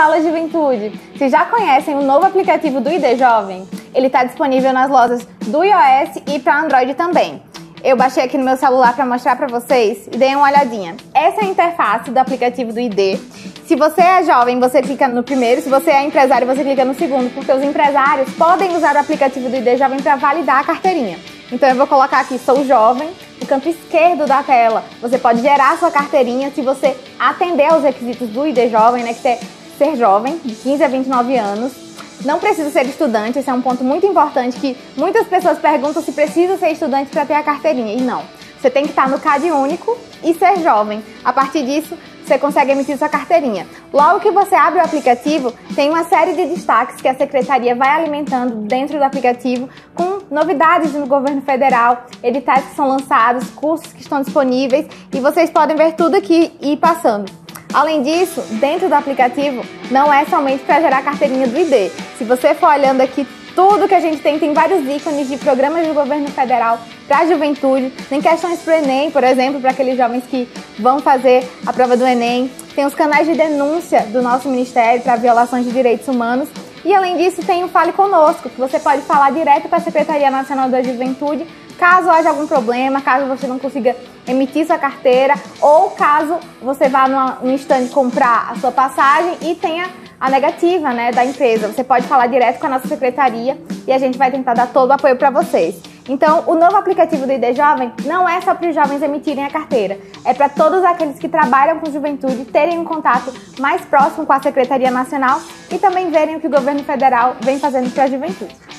Fala Juventude! Vocês já conhecem o novo aplicativo do ID Jovem? Ele está disponível nas lojas do iOS e para Android também. Eu baixei aqui no meu celular para mostrar para vocês e dei uma olhadinha. Essa é a interface do aplicativo do ID. Se você é jovem, você clica no primeiro. Se você é empresário, você clica no segundo, porque os empresários podem usar o aplicativo do ID Jovem para validar a carteirinha. Então eu vou colocar aqui sou jovem, no canto esquerdo da tela. Você pode gerar sua carteirinha se você atender aos requisitos do ID Jovem, né, que é ser jovem, de 15 a 29 anos. Não precisa ser estudante, esse é um ponto muito importante que muitas pessoas perguntam se precisa ser estudante para ter a carteirinha. E não. Você tem que estar no CAD único e ser jovem. A partir disso, você consegue emitir sua carteirinha. Logo que você abre o aplicativo, tem uma série de destaques que a secretaria vai alimentando dentro do aplicativo com novidades no governo federal, editais que são lançados, cursos que estão disponíveis e vocês podem ver tudo aqui e ir passando. Além disso, dentro do aplicativo não é somente para gerar a carteirinha do ID. Se você for olhando aqui tudo que a gente tem, tem vários ícones de programas do governo federal para a juventude, tem questões para o Enem, por exemplo, para aqueles jovens que vão fazer a prova do Enem, tem os canais de denúncia do nosso ministério para violações de direitos humanos. E além disso, tem o Fale Conosco, que você pode falar direto para a Secretaria Nacional da Juventude caso haja algum problema, caso você não consiga emitir sua carteira ou caso você vá num instante comprar a sua passagem e tenha a negativa né, da empresa. Você pode falar direto com a nossa secretaria e a gente vai tentar dar todo o apoio para vocês. Então, o novo aplicativo do ID Jovem não é só para os jovens emitirem a carteira, é para todos aqueles que trabalham com juventude terem um contato mais próximo com a Secretaria Nacional e também verem o que o governo federal vem fazendo para a juventude.